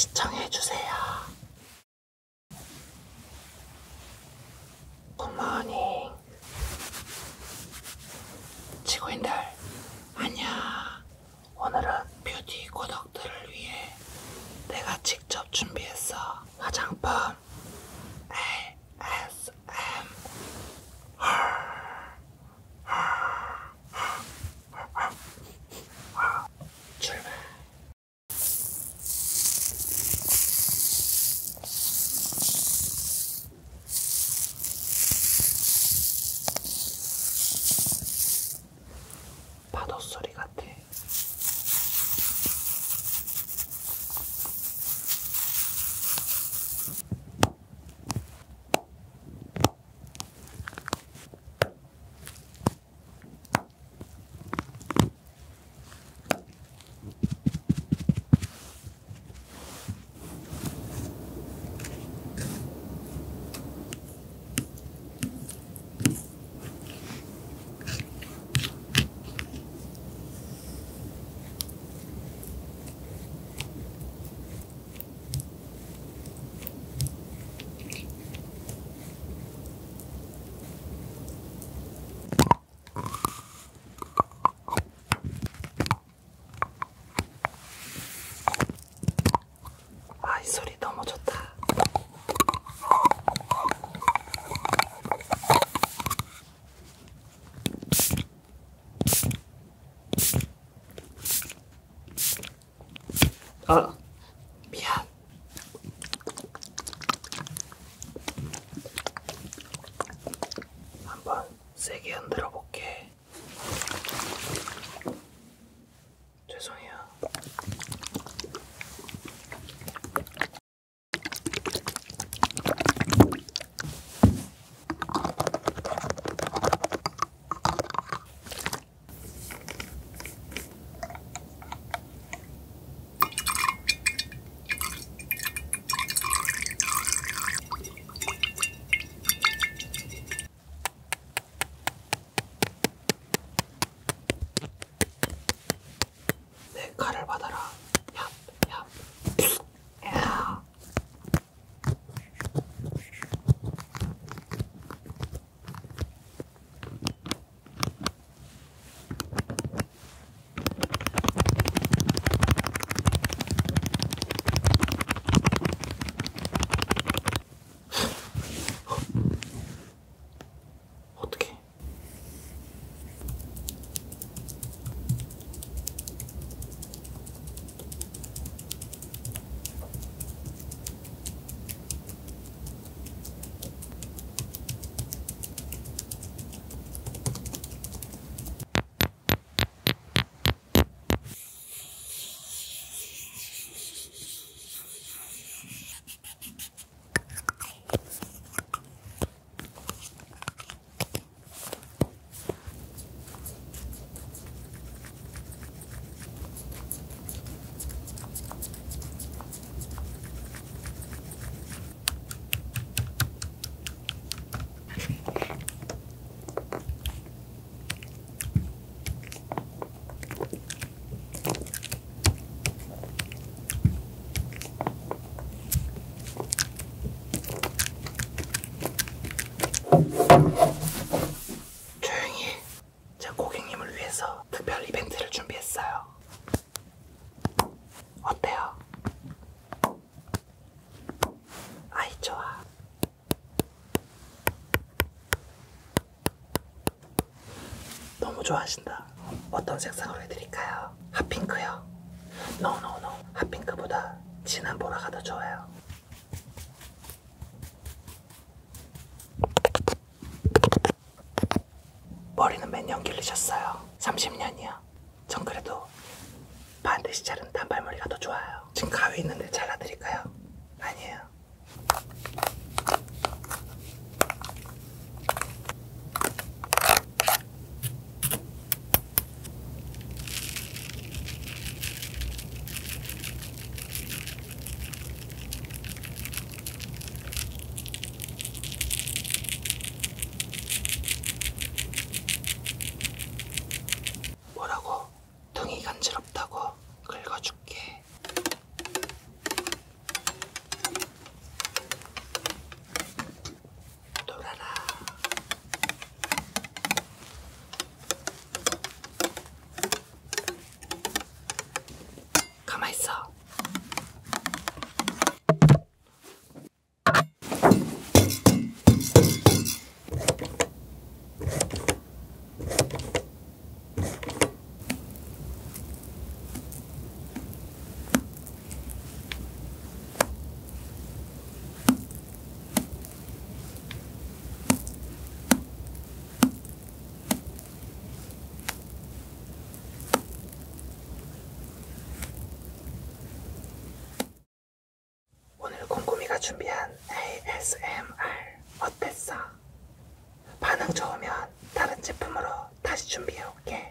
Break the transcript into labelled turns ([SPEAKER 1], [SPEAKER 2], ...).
[SPEAKER 1] 시청 uh, 조용히 해. 제 고객님을 위해서 특별 이벤트를 준비했어요. 어때요? 아이 좋아. 너무 좋아하신다. 어떤 색상으로 해드릴까요? 핫핑크요. 노노노. 핫핑크보다 진한 보라가 더 좋아요. 머리는 몇 년길리셨어요 30년이요. 전 그래도 반드시 자른 단발머리가 더 좋아요. 지금 가위 있는데 잘라드릴까요? 아니에요. comme ça. 준비한 ASMR 어땠어? 반응 좋으면 다른 제품으로 다시 준비해올게.